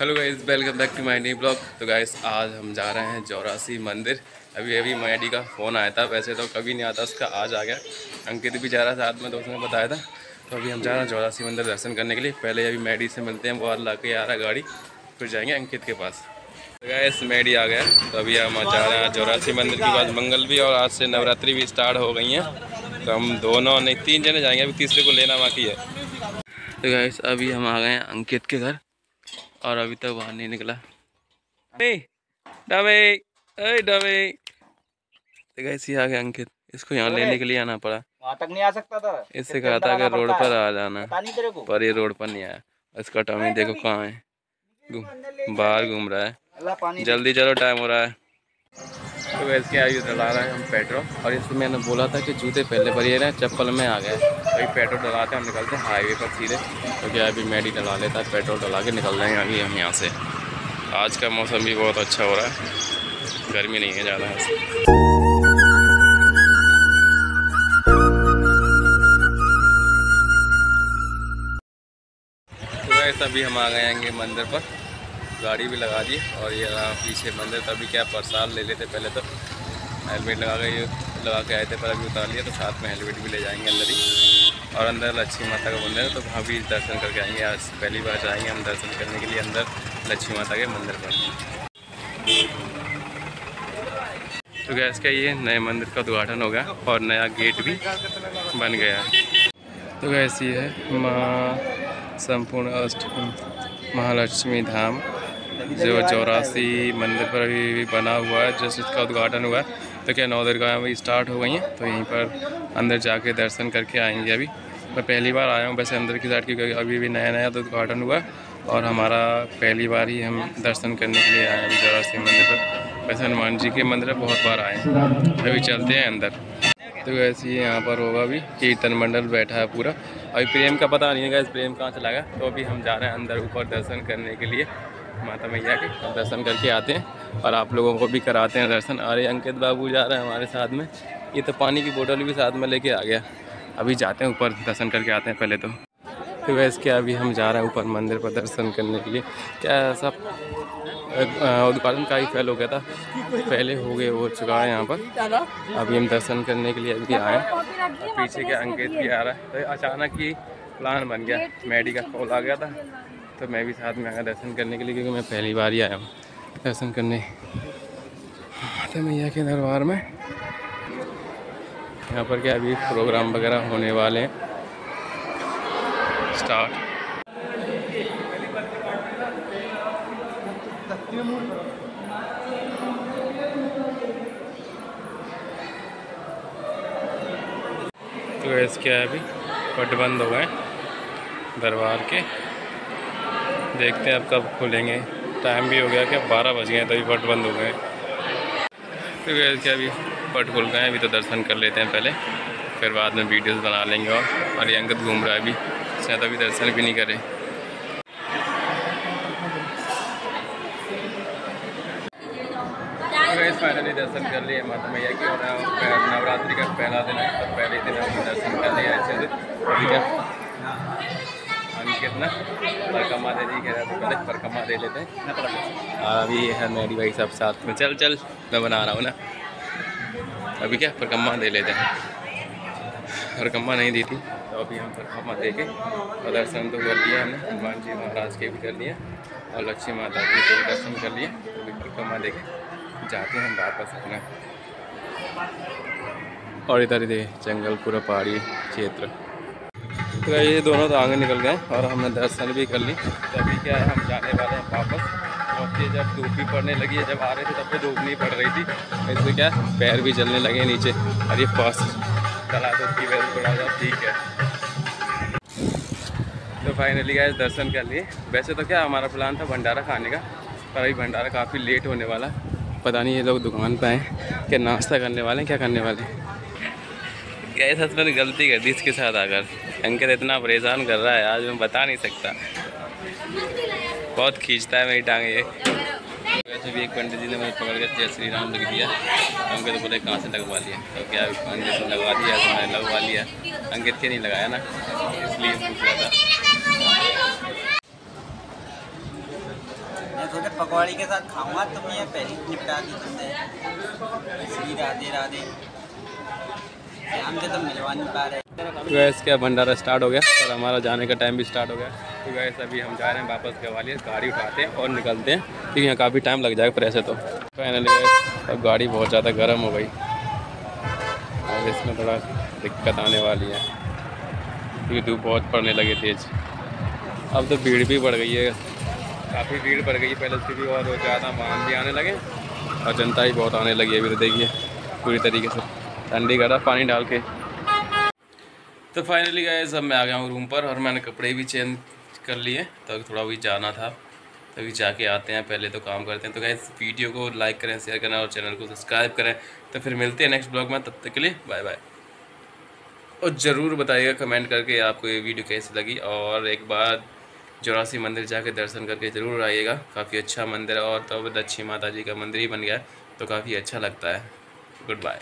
Hello guys welcome back to my new blog तो guys आज हम जा रहे हैं चौरासी मंदिर। अभी अभी मैडी का फ़ोन आया था, वैसे तो कभी नहीं आता, उसका आज आ गया। अंकित भी जा रहा था, साथ में तो उसने बताया था। तो अभी हम जा रहे हैं चौरासी मंदिर दर्शन करने के लिए। पहले अभी मैडी से मिलते हैं, वो ला के आ रहा गाड़ी। फिर जाएँगे अंकित के पास। तो गैस मैडी आ गया। तो अभी हम जा रहे हैं चौरासी मंदिर के बाद मंगल भी और आज से नवरात्रि भी स्टार्ट हो गई हैं। तो हम दोनों नहीं, तीन जने जाएँगे, अभी तीसरे को लेना बाकी है। तो गैस अभी हम आ गए हैं अंकित के घर। और अभी तक बाहर नहीं निकला। डबे डबे। तो कैसे आ गया अंकित। इसको यहाँ लेने के लिए आना पड़ा। वहाँ तक नहीं आ सकता था। इससे कहा था कि रोड पर आ जाना। पर ये रोड पर नहीं आया। इसका टॉमी देखो कहाँ है। बाहर घूम रहा है। जल्दी चलो टाइम हो रहा है। तो वैसे ये डला रहा है हम पेट्रोल। और इसमें मैंने बोला था कि जूते पहले पर ना, चप्पल में आ गए। अभी पेट्रोल डलाते हैं, हम निकलते हैं हाईवे पर सीधे। तो क्या अभी मेडी डला लेता है पेट्रोल डला के निकल जाएँगे अभी हम यहाँ से। आज का मौसम भी बहुत अच्छा हो रहा है। गर्मी नहीं है ज़्यादा। तो अभी हम आ गए आएँगे मंदिर पर। गाड़ी भी लगा दी और ये रहा पीछे मंदिर तो अभी क्या प्रसाद ले लेते पहले तो। हेलमेट लगा के ये लगा के आए थे, पर अभी उतार लिया तो साथ में हेलमेट भी ले जाएँगे अंदर ही। और अंदर लक्ष्मी माता का मंदिर है तो वहाँ भी दर्शन करके आएँगे। आज पहली बार जाएँगे हम दर्शन करने के लिए अंदर लक्ष्मी माता के मंदिर पर। तो गैस का ये नए मंदिर का उद्घाटन हो गया और नया गेट भी बन गया। तो गैस ये है माँ संपूर्ण अष्ट महालक्ष्मी धाम। जो चौरासी मंदिर पर अभी भी बना हुआ है, जस्ट इसका उद्घाटन हुआ है। तो क्या नौ दुर्गा अभी स्टार्ट हो गई हैं? तो यहीं पर अंदर जाके दर्शन करके आएँगे अभी। मैं पहली बार आया हूँ वैसे अंदर की साइड क्योंकि अभी भी नया नया तो उद्घाटन हुआ और हमारा पहली बार ही हम दर्शन करने के लिए आए हैं अभी चौरासी मंदिर पर। वैसे हनुमान जी के मंदिर बहुत बार आए हैं। अभी चलते हैं अंदर। तो वैसे ही यहाँ पर होगा अभी, कीर्तन मंडल बैठा है पूरा। अभी प्रेम का पता नहीं है, इस प्रेम कहाँ चला गया तो अभी हम जा रहे हैं अंदर ऊपर दर्शन करने के लिए। माता मैया के दर्शन करके आते हैं और आप लोगों को भी कराते हैं दर्शन। अरे, अंकित बाबू जा रहे हैं हमारे साथ में। ये तो पानी की बोतल भी साथ में लेके आ गया। अभी जाते हैं ऊपर, दर्शन करके आते हैं पहले तो। तो वैसे क्या अभी हम जा रहे हैं ऊपर मंदिर पर दर्शन करने के लिए। क्या सब उद्घाटन का ही फेल हो गया था। पहले हो गए, हो चुका है यहाँ पर। अभी हम दर्शन करने के लिए अभी आए। पीछे के अंकित भी आ रहा है। तो अचानक ही प्लान बन गया। मैडी का कॉल आ गया था। तो मैं भी साथ में आया दर्शन करने के लिए क्योंकि मैं पहली बार ही आया हूँ दर्शन करने। माता मैया के दरबार में। यहाँ पर क्या अभी प्रोग्राम वगैरह होने वाले हैं। स्टार्ट तो ऐसे क्या है अभी? पट बंद हो गए दरबार के। देखते हैं अब कब खुलेंगे। टाइम भी हो गया क्या बारह बज गए तभी पट बंद हो गए। तो क्या अभी पट खुल गए अभी तो दर्शन कर लेते हैं पहले। फिर बाद में वीडियोस बना लेंगे और ये अंगद घूम रहा है अभी। शायद अभी दर्शन भी नहीं करे। फाइनली दर्शन कर लिए, माता मैया की और नवरात्रि का पहला दिन है तो पहले दिन हम दर्शन कर लिया अच्छे से। अंकित ना परकमा दे दी कह रहा था पहले परकमा दे लेते हैं। अभी है मेरी भाई सब साथ में। चल चल मैं बना रहा हूँ ना। अभी क्या? परकमा दे लेते हैं। परकमा नहीं दी थी। तो अभी हम परकमा दे के और दर्शन तो कर लिया हमने। हनुमान जी महाराज के भी कर लिए। और लक्ष्मी माता के भी दर्शन कर लिए। तो अभी परकमा दे के जाते हैं वापस अपना। और इधर इधर जंगल पूरा पहाड़ी क्षेत्र। तो ये दोनों तो आगे निकल गए और हमने दर्शन भी कर ली। तभी क्या है, हम जाने वाले हैं वापस। और ये जब धूप भी पड़ने लगी है, जब आ रहे थे, तब तो धूप नहीं पड़ रही थी। इससे क्या, पैर भी चलने लगे नीचे। और ये फास्ट चला तो उसकी वजह थोड़ा सा ठीक है। तो फाइनली गए दर्शन कर लिए। वैसे तो क्या, हमारा प्लान था भंडारा खाने का, पर अभी भंडारा काफ़ी लेट होने वाला। पता नहीं ये लोग दुकान पर आए, क्या नाश्ता करने वाले हैं, क्या करने वाले क्या सच मैंने गलती कर दी इसके साथ आकर। अंकित इतना परेशान कर रहा है, आज मैं बता नहीं सकता। बहुत खींचता है मेरी टांग ये। वैसे भी एक पंडित जी ने मुझे पकड़ के जय श्री राम लिख दिया। अंकित तो बोले, कहाँ से लगवा लिया? तो क्या अंकित ने लगवा दिया? तो मैंने लगवा लिया। अंकित के नहीं लगाया ना। इसलिए पूछ रहा था। पकौड़ी के साथ खाऊँगा तुम ये पहले निपटा दी तुमने श्री राधे राधे। शाम से तो मिलवा नहीं पा रहे। तो गैस क्या भंडारा स्टार्ट हो गया? और हमारा जाने का टाइम भी स्टार्ट हो गया। तो गैस अभी हम जा रहे हैं वापस गवालियर, गाड़ी उठाते हैं और निकलते हैं। क्योंकि यहाँ काफ़ी टाइम लग जाएगा फिर ऐसे तो। फाइनली गैस अब गाड़ी बहुत ज़्यादा गर्म हो गई। और इसमें थोड़ा दिक्कत आने वाली है। क्योंकि धूप बहुत पड़ने लगी तेज़। अब तो भीड़ भी बढ़ गई है। काफ़ी भीड़ बढ़ गई है। पहले से भी और ज़्यादा वाहन भी आने लगे और जनता भी बहुत आने लगी है। अभी तो देखिए पूरी तरीके से। ठंडी गर्म पानी डाल के। तो फाइनली गए अब मैं आ गया हूँ रूम पर और मैंने कपड़े भी चेंज कर लिए। तो थोड़ा भी जाना था। तभी जाके आते हैं, पहले तो काम करते हैं। तो गैस वीडियो को लाइक करें शेयर करें और चैनल को सब्सक्राइब करें। तो फिर मिलते हैं नेक्स्ट ब्लॉग में। तब तक के लिए बाय बाय और ज़रूर बताइएगा कमेंट करके आपको ये वीडियो कैसी लगी। और एक बार चौरासी मंदिर जाके दर्शन करके ज़रूर आइएगा। काफ़ी अच्छा मंदिर है और तो दक्षिणी माता जी का मंदिर ही बन गया तो काफ़ी अच्छा लगता है। Good bye